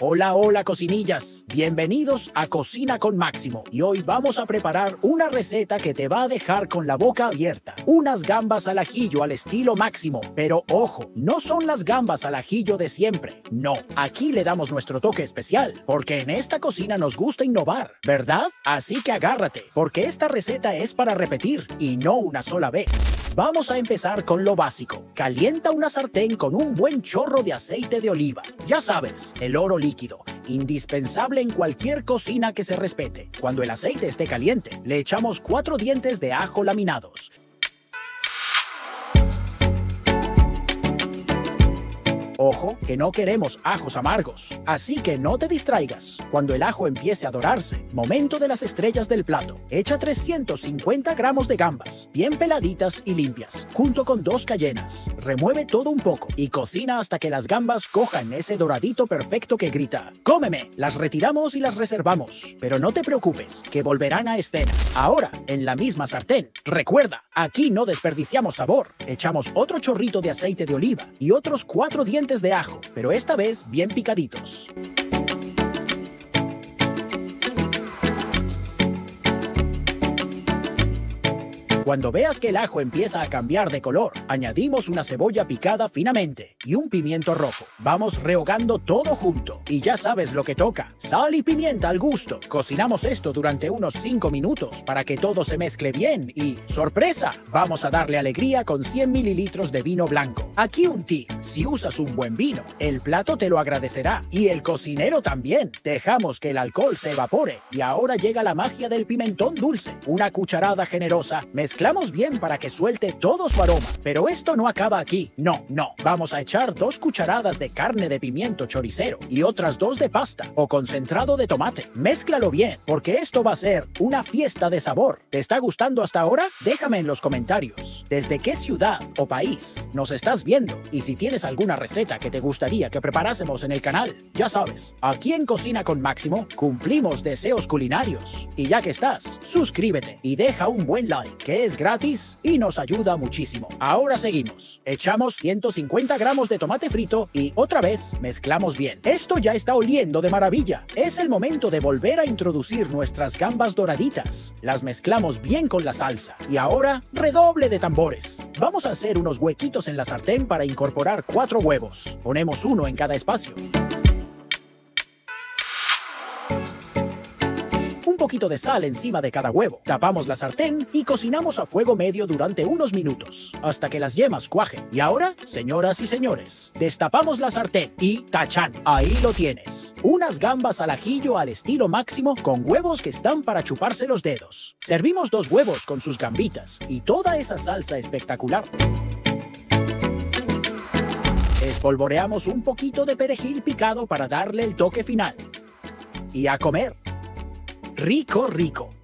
Hola, hola cocinillas, bienvenidos a Cocina con Máximo y hoy vamos a preparar una receta que te va a dejar con la boca abierta. Unas gambas al ajillo al estilo Máximo, pero ojo, no son las gambas al ajillo de siempre, no, aquí le damos nuestro toque especial, porque en esta cocina nos gusta innovar, ¿verdad? Así que agárrate, porque esta receta es para repetir y no una sola vez. Vamos a empezar con lo básico. Calienta una sartén con un buen chorro de aceite de oliva. Ya sabes, el oro líquido, indispensable en cualquier cocina que se respete. Cuando el aceite esté caliente, le echamos cuatro dientes de ajo laminados. Ojo, que no queremos ajos amargos, así que no te distraigas. Cuando el ajo empiece a dorarse, momento de las estrellas del plato. Echa 350 gramos de gambas, bien peladitas y limpias, junto con dos cayenas. Remueve todo un poco y cocina hasta que las gambas cojan ese doradito perfecto que grita. ¡Cómeme! Las retiramos y las reservamos, pero no te preocupes, que volverán a escena. Ahora, en la misma sartén. Recuerda, aquí no desperdiciamos sabor. Echamos otro chorrito de aceite de oliva y otros cuatro dientes de ajo, pero esta vez bien picaditos. Cuando veas que el ajo empieza a cambiar de color, añadimos una cebolla picada finamente y un pimiento rojo. Vamos rehogando todo junto y ya sabes lo que toca. Sal y pimienta al gusto. Cocinamos esto durante unos 5 minutos para que todo se mezcle bien y, ¡sorpresa! Vamos a darle alegría con 100 mililitros de vino blanco. Aquí un tip, si usas un buen vino, el plato te lo agradecerá y el cocinero también. Dejamos que el alcohol se evapore y ahora llega la magia del pimentón dulce. Una cucharada generosa, Mezclamos bien para que suelte todo su aroma, pero esto no acaba aquí. No, no. Vamos a echar dos cucharadas de carne de pimiento choricero y otras dos de pasta o concentrado de tomate. Mézclalo bien, porque esto va a ser una fiesta de sabor. ¿Te está gustando hasta ahora? Déjame en los comentarios. ¿Desde qué ciudad o país nos estás viendo? Y si tienes alguna receta que te gustaría que preparásemos en el canal, ya sabes, aquí en Cocina con Máximo cumplimos deseos culinarios. Y ya que estás, suscríbete y deja un buen like, que es gratis y nos ayuda muchísimo. Ahora seguimos. Echamos 150 gramos de tomate frito y otra vez mezclamos bien. Esto ya está oliendo de maravilla. Es el momento de volver a introducir nuestras gambas doraditas. Las mezclamos bien con la salsa. Y ahora, redoble de Vamos a hacer unos huequitos en la sartén para incorporar cuatro huevos. Ponemos uno en cada espacio. Poquito de sal encima de cada huevo. Tapamos la sartén y cocinamos a fuego medio durante unos minutos, hasta que las yemas cuajen. Y ahora, señoras y señores, destapamos la sartén y ¡tachán! Ahí lo tienes. Unas gambas al ajillo al estilo máximo con huevos que están para chuparse los dedos. Servimos dos huevos con sus gambitas y toda esa salsa espectacular. Espolvoreamos un poquito de perejil picado para darle el toque final. Y a comer rico, rico.